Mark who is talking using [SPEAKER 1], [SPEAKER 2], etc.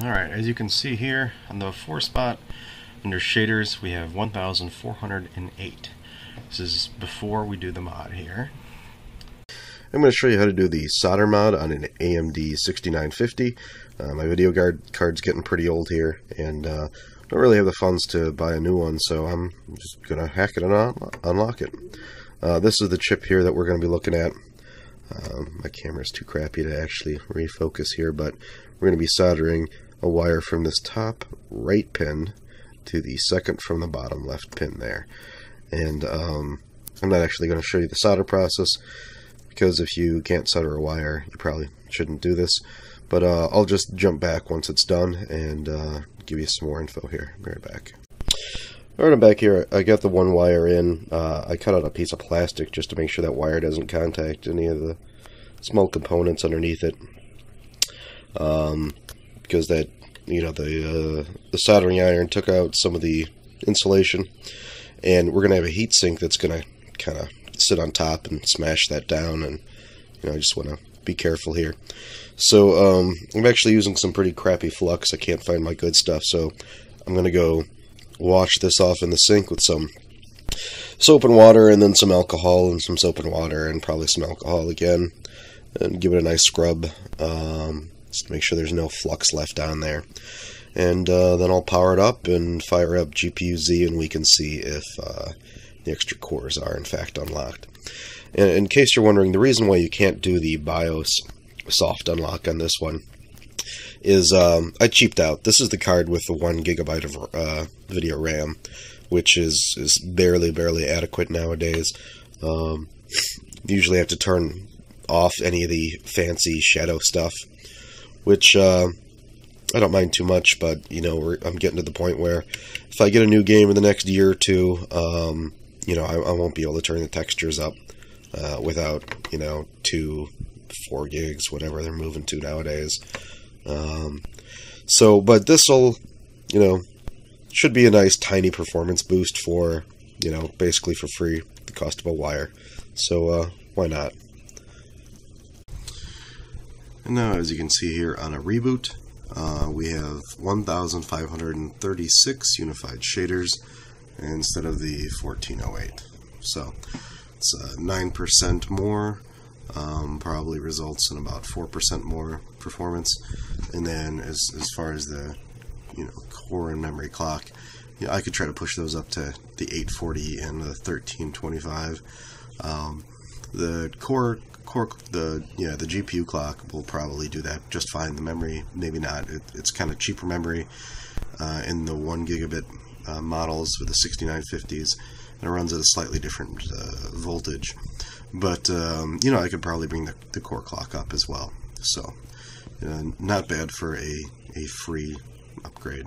[SPEAKER 1] Alright, as you can see here on the 4 spot under shaders we have 1408. This is before we do the mod here.
[SPEAKER 2] I'm going to show you how to do the solder mod on an AMD 6950. Uh, my video card card's getting pretty old here and uh, don't really have the funds to buy a new one so I'm just going to hack it and un unlock it. Uh, this is the chip here that we're going to be looking at. Um, my camera's too crappy to actually refocus here, but we're going to be soldering a wire from this top right pin to the second from the bottom left pin there. And um, I'm not actually going to show you the solder process because if you can't solder a wire, you probably shouldn't do this. But uh, I'll just jump back once it's done and uh, give you some more info here. Be right back. Alright, I'm back here. I got the one wire in. Uh, I cut out a piece of plastic just to make sure that wire doesn't contact any of the small components underneath it. Um, because that, you know, the uh, the soldering iron took out some of the insulation, and we're gonna have a heat sink that's gonna kind of sit on top and smash that down, and you know, I just want to be careful here. So um, I'm actually using some pretty crappy flux. I can't find my good stuff, so I'm gonna go wash this off in the sink with some soap and water and then some alcohol and some soap and water and probably some alcohol again and give it a nice scrub um, just to make sure there's no flux left on there. And uh, then I'll power it up and fire up GPU Z and we can see if uh, the extra cores are in fact unlocked. And in case you're wondering the reason why you can't do the BIOS soft unlock on this one is um, I cheaped out. This is the card with the one gigabyte of uh, video RAM, which is is barely barely adequate nowadays. Um, usually have to turn off any of the fancy shadow stuff, which uh, I don't mind too much. But you know, I'm getting to the point where if I get a new game in the next year or two, um, you know, I, I, won't be able to turn the textures up uh, without you know two, four gigs, whatever they're moving to nowadays. Um, so, but this will, you know, should be a nice tiny performance boost for, you know, basically for free, the cost of a wire. So, uh, why not? And now, as you can see here on a reboot, uh, we have 1,536 unified shaders instead of the 1408. So, it's 9% uh, more um, probably results in about 4% more performance. And then as, as far as the you know core and memory clock, you know, I could try to push those up to the 840 and the 1325. Um, the core core the yeah the GPU clock will probably do that just fine. The memory maybe not. It, it's kind of cheaper memory uh, in the one gigabit uh, models with the 6950s, it runs at a slightly different uh, voltage. But, um, you know, I could probably bring the, the core clock up as well. So, uh, not bad for a, a free upgrade.